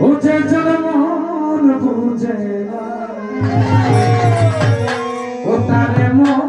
বুঝে যার মন বুঝে ও তারে মন